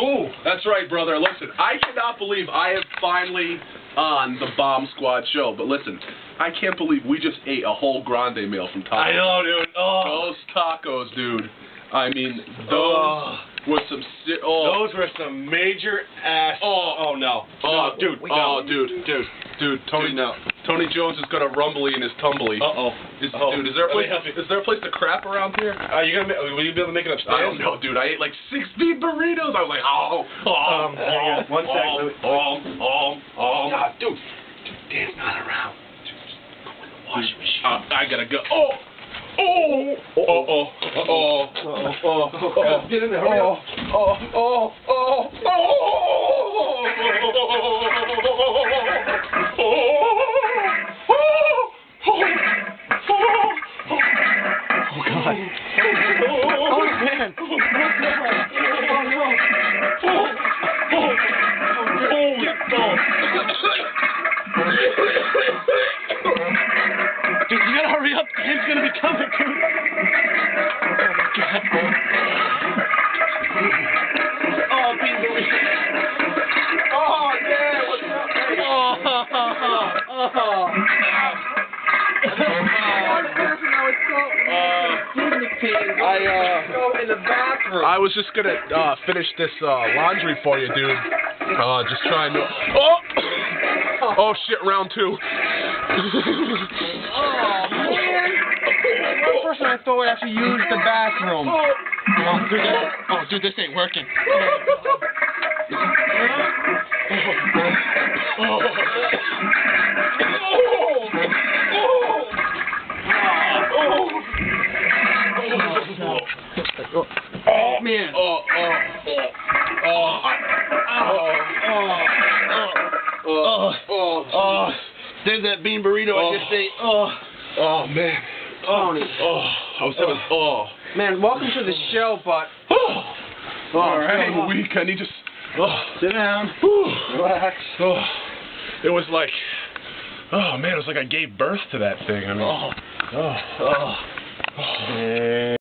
Oh, that's right, brother. Listen, I cannot believe I have finally on the Bomb Squad show. But listen, I can't believe we just ate a whole grande meal from tacos. I know, dude. Oh, Those tacos, dude. I mean, those Oh. were some. Si- oh, those were some major ass. Oh. oh no. oh, no, dude. Oh, dude, dude, dude. Tony, Dude, no. Tony Jones has got a rumbly in his tumbly. Uh oh. Is, Oh. Dude, is there a place? Is there a place to crap around here? Are you gonna? ma- Will you be able to make it upstairs? I don't know, dude. I ate like six beef burritos. I was like, oh, oh, Um, hang on, one sec, oh, let me- oh, oh, oh. Nah, dude. Dude, Dan's not around. Dude, just go in the washing machine. Uh, I gotta go. Oh, oh, oh, oh, oh, oh, oh, oh. Get in there, hurry oh, up. oh, oh, oh, Oh God. Oh man. Dude, you gotta hurry up. Dan's gonna be coming, dude. Oh my God. Oh. Oh, yeah, what's up, man? Oh, oh, oh, oh. I uh. Go in the bathroom. I was just gonna uh, finish this uh, laundry for you, dude. Uh, just trying to. Oh, oh shit, round two. Oh man! One person I thought would actually use the bathroom. Oh, dude, this, oh, dude, this ain't working. Oh man! Oh, oh, oh, Oh, oh, oh, Oh. Oh. there's that bean burrito oh. I just ate. Oh, oh, oh man. Oh. Tony, Oh, I was having. Oh. oh. man, welcome to the show, but Oh. All right, on. weak. I need just. Oh. sit down, Whew. relax. Oh. It was like. Oh man, it was like I gave birth to that thing. I mean. oh, oh. oh.